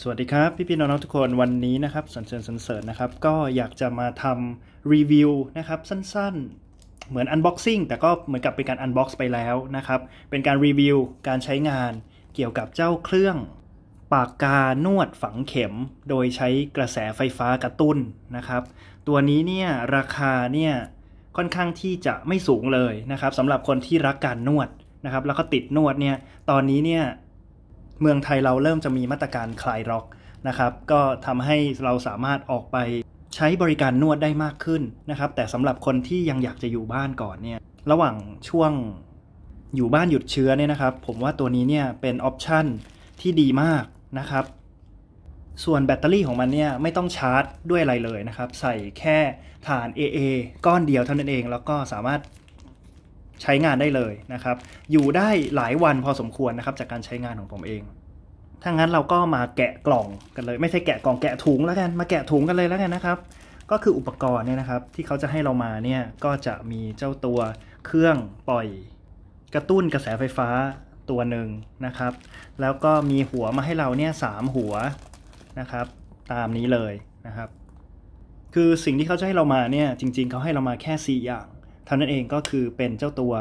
สวัสดีครับ พี่พี่น้องๆทุกคนวันนี้นะครับสันเสริญสันเสริญนะครับ ก็อยากจะมาทำรีวิวนะครับ สั้นๆ เหมือน Unboxing แต่ก็เหมือนกับเป็นการ Unbox ไปแล้วนะครับ เป็นการรีวิวการใช้งานเกี่ยวกับเจ้าเครื่องปากกานวดฝังเข็ม โดยใช้กระแสไฟฟ้ากระตุ้นนะครับ ตัวนี้เนี่ยราคาเนี่ยค่อนข้างที่จะไม่สูงเลยนะครับสำหรับคนที่รักการนวดนะครับ แล้วก็ติดนวดเนี่ยตอนนี้เนี่ย เมืองไทยเราเริ่มจะมีมาตรการคลายล็อกนะครับ ก็ทำให้เราสามารถออกไปใช้บริการนวดได้มากขึ้นนะครับ แต่สำหรับคนที่ยังอยากจะอยู่บ้านก่อนเนี่ย ระหว่างช่วงอยู่บ้านหยุดเชื้อเนี่ยนะครับ ผมว่าตัวนี้เนี่ยเป็นออปชันที่ดีมากนะครับ ส่วนแบตเตอรี่ของมันเนี่ยไม่ต้องชาร์จด้วยอะไรเลยนะครับ ใส่แค่ฐาน AA ก้อนเดียวเท่านั้นเอง แล้วก็สามารถ ใช้งานได้เลยนะครับ อยู่ได้หลายวันพอสมควรนะครับ จากการใช้งานของผมเอง ถ้างั้นเราก็มาแกะกล่องกันเลย ไม่ใช่แกะกล่องแกะถุงแล้วกัน มาแกะถุงกันเลยแล้วกันนะครับ ก็คืออุปกรณ์เนี่ยนะครับ ที่เขาจะให้เรามาเนี่ยก็จะมีเจ้าตัวเครื่องปล่อยกระตุ้นกระแสไฟฟ้าตัวหนึ่งนะครับ แล้วก็มีหัวมาให้เราเนี่ยสามหัวนะครับ ตามนี้เลยนะครับ คือสิ่งที่เขาจะให้เรามาเนี่ยจริง ๆเขาให้เรามาแค่ 4 อย่าง เท่านั้นเองก็คือเป็นเจ้าตัว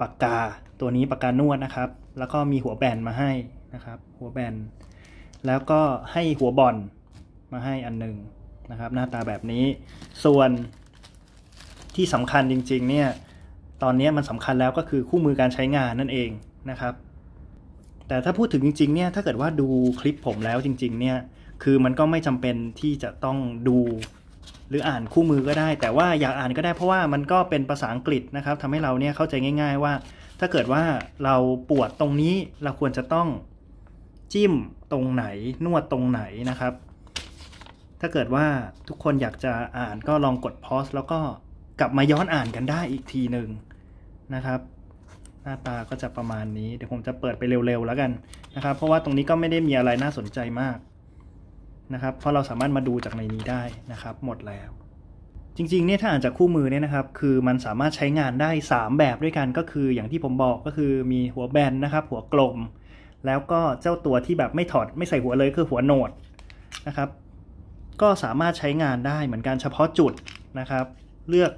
ปากกาตัวนี้ปากกานวดนะครับ แล้วก็มีหัวแบนมาให้นะครับ หัวแบนแล้วก็ให้หัวบอลมาให้อันหนึ่งนะครับ หน้าตาแบบนี้ ส่วนที่สำคัญจริง ๆ เนี่ยตอนนี้มันสำคัญแล้วก็คือคู่มือการใช้งานนั่นเองนะครับแต่ถ้าพูดถึงจริงๆเนี่ยถ้าเกิดว่าดูคลิปผมแล้วจริง ๆ เนี่ยคือมันก็ไม่จำเป็นที่จะต้องดู หรืออ่านคู่มือก็ได้ แต่ว่าอยากอ่านก็ได้เพราะว่ามันก็เป็นภาษาอังกฤษนะครับทำให้เราเนี่ยเข้าใจง่าย ๆ ว่า ถ้าเกิดว่าเราปวดตรงนี้เราควรจะต้องจิ้มตรงไหนนวดตรงไหนนะครับ ถ้าเกิดว่าทุกคนอยากจะอ่านก็ลองกดพอสแล้วก็กลับมาย้อนอ่านกันได้อีกทีหนึ่งนะครับ หน้าตาก็จะประมาณนี้เดี๋ยวผมจะเปิดไปเร็วๆแล้วกันนะครับ เพราะว่าตรงนี้ก็ไม่ได้มีอะไรน่าสนใจมาก นะครับ เพราะเราสามารถมาดูจากในนี้ได้นะครับ หมดแล้ว จริงๆเนี่ยถ้าอ่านจากคู่มือเนี่ยนะครับ คือมันสามารถใช้งานได้ 3 แบบด้วยกันก็คืออย่างที่ผมบอกก็คือมีหัวแบนนะครับ หัวกลม แล้วก็เจ้าตัวที่แบบไม่ถอดไม่ใส่หัวเลยคือหัวโหนดนะครับ ก็สามารถใช้งานได้เหมือนกันเฉพาะจุดนะครับ เลือก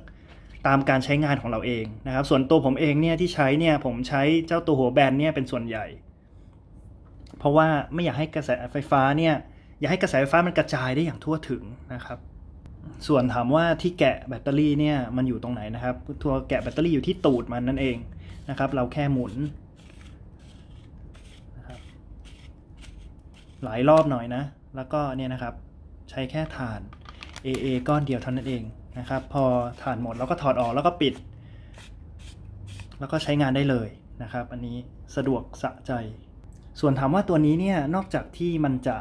ตามการใช้งานของเราเองนะครับ ส่วนตัวผมเองเนี่ยที่ใช้เนี่ยผมใช้เจ้าตัวหัวแบนเนี่ยเป็นส่วนใหญ่ เพราะว่าไม่อยากให้กระแสไฟฟ้าเนี่ย อยากให้กระแสไฟฟ้ามันกระจายได้อย่างทั่วถึงนะครับ ส่วนถามว่าที่แกะแบตเตอรี่เนี่ยมันอยู่ตรงไหนนะครับตัวแกะแบตเตอรี่อยู่ที่ตูดมันนั่นเองนะครับ เราแค่หมุนนะครับหลายรอบหน่อยนะ แล้วก็เนี่ยนะครับใช้แค่ฐาน AA ก้อนเดียวเท่านั้นเองนะครับ พอฐานหมดแล้วก็ถอดออกแล้วก็ปิด แล้วก็ใช้งานได้เลยนะครับ อันนี้สะดวกสะใจ ส่วนถามว่าตัวนี้เนี่ยนอกจากที่มันจะ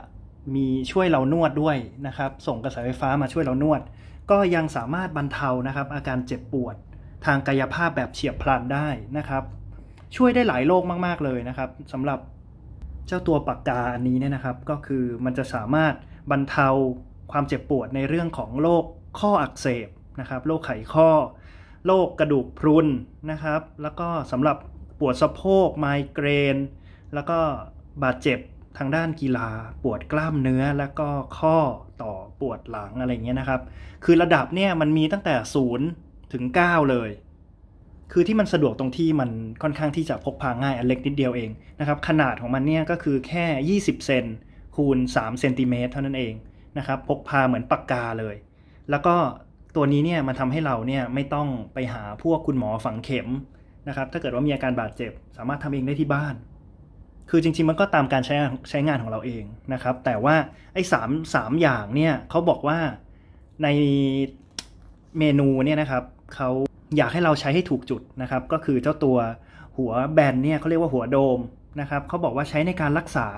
มีช่วยเรานวดด้วยนะครับ ส่งกระแสไฟฟ้ามาช่วยเรานวด ก็ยังสามารถบรรเทานะครับ อาการเจ็บปวด ทางกายภาพแบบเฉียบพลันได้นะครับ ช่วยได้หลายโรคมาก ๆ เลยนะครับสำหรับเจ้าตัวปากกาอันนี้เนี่ยนะครับ ก็คือมันจะสามารถบรรเทาความเจ็บปวดในเรื่องของโรคข้ออักเสบนะครับโรคไขข้อโรคกระดูกพรุนนะครับ แล้วก็สำหรับปวดสะโพกไมเกรน แล้วก็บาดเจ็บ ทางด้านกีฬาปวดกล้ามเนื้อแล้วก็ข้อต่อปวดหลังอะไรเงี้ยนะครับ คือระดับเนี่ยมันมีตั้งแต่0ถึง 9 เลย คือที่มันสะดวกตรงที่มันค่อนข้างที่จะพกพาง่ายอันเล็กนิดเดียวเองนะครับ ขนาดของมันเนี่ยก็คือแค่ 20 เซนคูณ3เซนติเมตรเท่านั้นเองนะครับ พกพาเหมือนปากกาเลย แล้วก็ตัวนี้เนี่ยมันทำให้เราเนี่ยไม่ต้องไปหาพวกคุณหมอฝังเข็มนะครับ ถ้าเกิดว่ามีอาการบาดเจ็บ สามารถทำเองได้ที่บ้าน คือจริง ๆ มันก็ตามการใช้ใช้งานของเราเองนะครับ แต่ว่าไอ้สามสามอย่างเนี่ยเขาบอกว่าในเมนูเนี่ยนะครับเขาอยากให้เราใช้ให้ถูกจุดนะครับ ก็คือเจ้าตัวหัวแบนเนี่ยเขาเรียกว่าหัวโดมนะครับเขาบอกว่าใช้ในการรักษา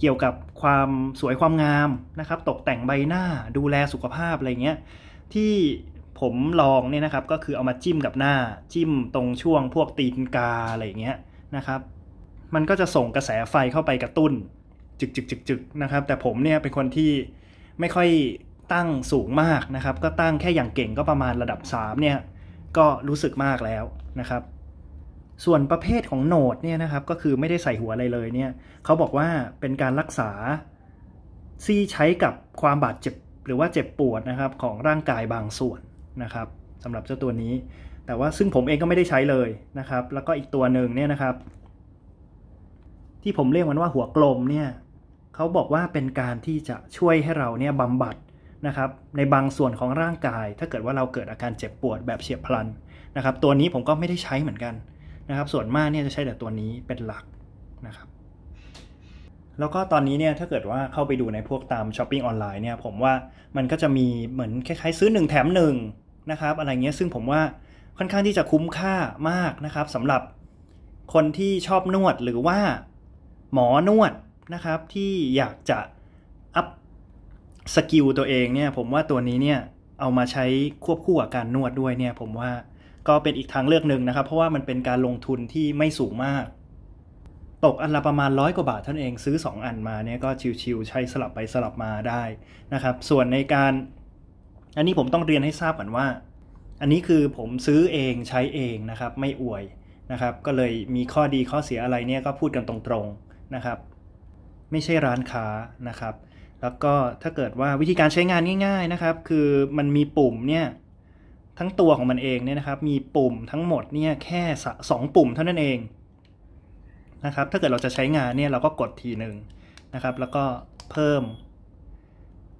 เกี่ยวกับความสวยความงามนะครับ ตกแต่งใบหน้าดูแลสุขภาพอะไรเงี้ยที่ผมลองเนี่ยนะครับก็คือเอามาจิ้มกับหน้าจิ้มตรงช่วงพวกตีนกาอะไรเงี้ยนะครับ มันก็จะส่งกระแสไฟเข้าไปกระตุ้น จึกจึกจึกจึกนะครับ แต่ผมเนี่ยเป็นคนที่ไม่ค่อยตั้งสูงมากนะครับ ก็ตั้งแค่อย่างเก่งก็ประมาณระดับ 3 เนี่ย ก็รู้สึกมากแล้วนะครับ ส่วนประเภทของโหนดเนี่ยนะครับ ก็คือไม่ได้ใส่หัวอะไรเลยเนี่ยเขาบอกว่าเป็นการรักษาซี่ใช้กับความบาดเจ็บหรือว่าเจ็บปวดนะครับของร่างกายบางส่วนนะครับสำหรับเจ้าตัวนี้ แต่ว่าซึ่งผมเองก็ไม่ได้ใช้เลยนะครับ แล้วก็อีกตัวหนึ่งเนี่ยนะครับ ที่ผมเรียกมันว่าหัวกลมเนี่ยเขาบอกว่าเป็นการที่จะช่วยให้เราเนี่ยบำบัดนะครับในบางส่วนของร่างกาย ถ้าเกิดว่าเราเกิดอาการเจ็บปวดแบบเฉียบพลันนะครับ ตัวนี้ผมก็ไม่ได้ใช้เหมือนกันนะครับ ส่วนมากเนี่ยจะใช้แต่ตัวนี้เป็นหลักนะครับ แล้วก็ตอนนี้เนี่ยถ้าเกิดว่าเข้าไปดูในพวกตามช้อปปิ้งออนไลน์เนี่ยผมว่ามันก็จะมีเหมือนคล้ายๆ ซื้อ 1 แถม1นะครับอะไรเงี้ยซึ่งผมว่าค่อนข้างที่จะคุ้มค่ามากนะครับสำหรับคนที่ชอบนวดหรือว่า หมอนวดนะครับที่อยากจะ upskill ตัวเองเนี่ยผมว่าตัวนี้เนี่ยเอามาใช้ควบคู่กับการนวดด้วยเนี่ยผมว่าก็เป็นอีกทางเลือกหนึ่งนะครับ เพราะว่ามันเป็นการลงทุนที่ไม่สูงมาก ตกอันละประมาณร้อยกว่าบาทเท่านั้นเองซื้อ 2 อันมาเนี่ยก็ชิวๆใช้สลับไปสลับมาได้นะครับ ส่วนในการ อันนี้ผมต้องเรียนให้ทราบก่อนว่า อันนี้คือผมซื้อเองใช้เองนะครับ ไม่อวยนะครับ ก็เลยมีข้อดีข้อเสียอะไรเนี่ยก็พูดกันตรงๆ นะครับ ไม่ใช่ร้านค้านะครับ แล้วก็ถ้าเกิดว่าวิธีการใช้งานง่าย ๆนะครับ คือมันมีปุ่มเนี่ยทั้งตัวของมันเองเนี่ยนะครับ มีปุ่มทั้งหมดเนี่ยแค่สองปุ่มเท่านั้นเองนะครับ ถ้าเกิดเราจะใช้งานเนี่ยเราก็กดทีหนึ่งนะครับ แล้วก็เพิ่ม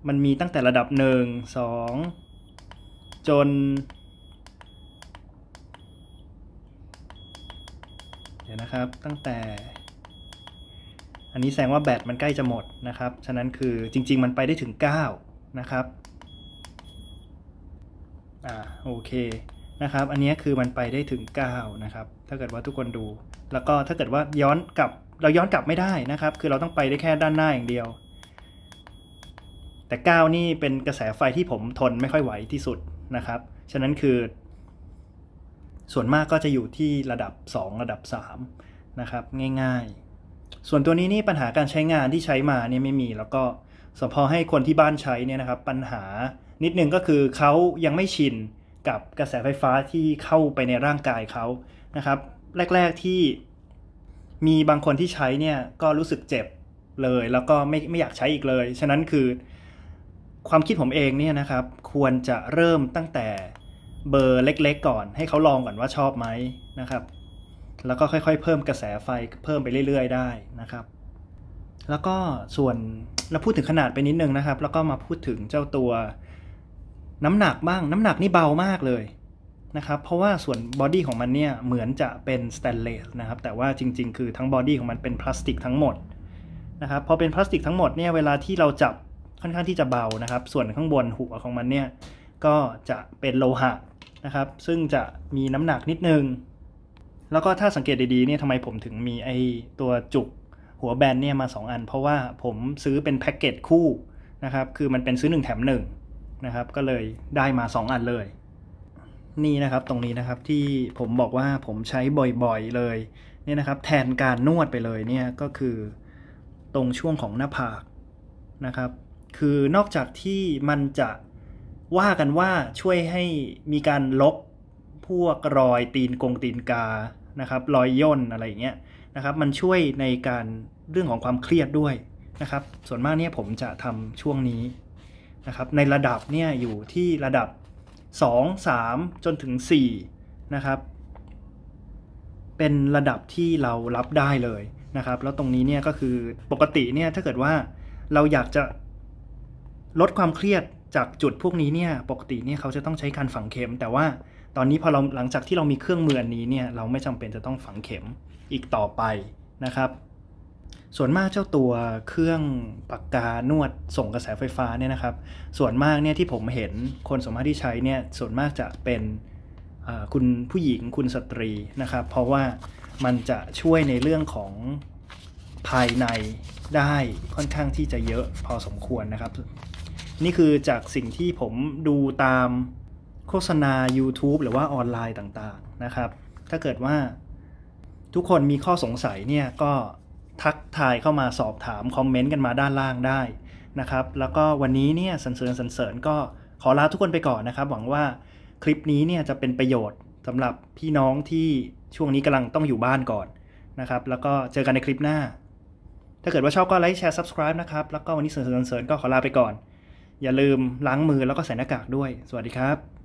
มันมีตั้งแต่ระดับหนึ่งสองจน เดี๋ยวนะครับตั้งแต่ อันนี้แสดงว่าแบตมันใกล้จะหมดนะครับ ฉะนั้นคือจริง ๆ มันไปได้ถึง 9 นะครับ อ่าโอเคนะครับ อันนี้คือมันไปได้ถึง 9 นะครับ ถ้าเกิดว่าทุกคนดู แล้วก็ถ้าเกิดว่าย้อนกลับเราย้อนกลับไม่ได้นะครับ คือเราต้องไปได้แค่ด้านหน้าอย่างเดียว แต่ 9 นี่เป็นกระแสไฟที่ผมทนไม่ค่อยไหวที่สุดนะครับ ฉะนั้นคือ ส่วนมากก็จะอยู่ที่ระดับ 2 ระดับ 3 นะครับ ง่าย ๆ ส่วนตัวนี้นี่ปัญหาการใช้งานที่ใช้มาเนี่ยไม่มี แล้วก็สพอให้คนที่บ้านใช้เนี่ยนะครับ ปัญหานิดนึงก็คือเขายังไม่ชินกับกระแสไฟฟ้าที่เข้าไปในร่างกายเขานะครับ แรก ๆที่มีบางคนที่ใช้เนี่ยก็รู้สึกเจ็บเลย แล้วก็ไม่ไม่อยากใช้อีกเลย ฉะนั้นคือ ความคิดผมเองเนี่ยนะครับ ควรจะเริ่มตั้งแต่เบอร์เล็ก ๆ ก่อน ให้เขาลองก่อนว่าชอบไหมนะครับ แล้วก็ค่อยๆ เพิ่มกระแสไฟเพิ่มไปเรื่อยๆ ได้นะครับ แล้วก็ส่วนเราพูดถึงขนาดไปนิดนึงนะครับ แล้วก็มาพูดถึงเจ้าตัวน้ำหนักบ้าง น้ำหนักนี่เบามากเลยนะครับ เพราะว่าส่วน body ของมันเนี่ยเหมือนจะเป็นสแตนเลสนะครับ แต่ว่าจริง ๆ คือทั้ง body ของมันเป็นพลาสติกทั้งหมดนะครับ พอเป็นพลาสติกทั้งหมดเนี่ยเวลาที่เราจับค่อนข้างที่จะเบานะครับ ส่วนข้างบนหัวของมันเนี่ยก็จะเป็นโลหะนะครับ ซึ่งจะมีน้ำหนักนิดนึง แล้วก็ถ้าสังเกตดีๆเนี่ยทำไมผมถึงมีไอตัวจุกหัวแบนเนี่ยมา 2 อัน เพราะว่าผมซื้อเป็นแพ็กเกจคู่นะครับ คือมันเป็นซื้อ 1 แถม1นะครับ ก็เลยได้มา 2 อันเลย นี่นะครับตรงนี้นะครับที่ผมบอกว่าผมใช้บ่อยๆเลยเนี่ยนะครับแทนการนวดไปเลยเนี่ยก็คือตรงช่วงของหน้าผากนะครับ คือนอกจากที่มันจะว่ากันว่าช่วยให้มีการลบพวกรอยตีนกงตีนกา นะครับรอยย่นอะไรอย่างเงี้ยนะครับมันช่วยในการเรื่องของความเครียดด้วยนะครับส่วนมากเนี่ยผมจะทำช่วงนี้นะครับในระดับเนี่ยอยู่ที่ระดับ 2 3 จนถึง4นะครับเป็นระดับที่เรารับได้เลยนะครับแล้วตรงนี้เนี่ยก็คือปกติเนี่ยถ้าเกิดว่าเราอยากจะลดความเครียดจากจุดพวกนี้เนี่ยปกติเนี่ยเขาจะต้องใช้การฝังเข็มแต่ว่า ตอนนี้พอเราหลังจากที่เรามีเครื่องมืออันนี้เนี่ยเราไม่จำเป็นจะต้องฝังเข็มอีกต่อไปนะครับ ส่วนมากเจ้าตัวเครื่องปากกานวดส่งกระแสไฟฟ้าเนี่ยนะครับ ส่วนมากเนี่ยที่ผมเห็นคนสมมติที่ใช้เนี่ยส่วนมากจะเป็นคุณผู้หญิงคุณสตรีนะครับ เพราะว่ามันจะช่วยในเรื่องของภายในได้ค่อนข้างที่จะเยอะพอสมควรนะครับ นี่คือจากสิ่งที่ผมดูตาม โฆษณา YouTube หรือว่าออนไลน์ต่างๆนะครับ ถ้าเกิดว่าทุกคนมีข้อสงสัยเนี่ยก็ทักทายเข้ามาสอบถามคอมเมนต์กันมาด้านล่างได้นะครับ แล้วก็วันนี้เนี่ยสันเสริญสันเสริญก็ขอลาทุกคนไปก่อนนะครับ หวังว่าคลิปนี้เนี่ยจะเป็นประโยชน์สำหรับพี่น้องที่ช่วงนี้กำลังต้องอยู่บ้านก่อนนะครับ แล้วก็เจอกันในคลิปหน้า ถ้าเกิดว่าชอบก็ไลค์แชร์ subscribe นะครับ แล้วก็วันนี้สันเสริญเสริญก็ขอลาไปก่อน อย่าลืมล้างมือแล้วก็ใส่หน้ากากด้วย สวัสดีครับ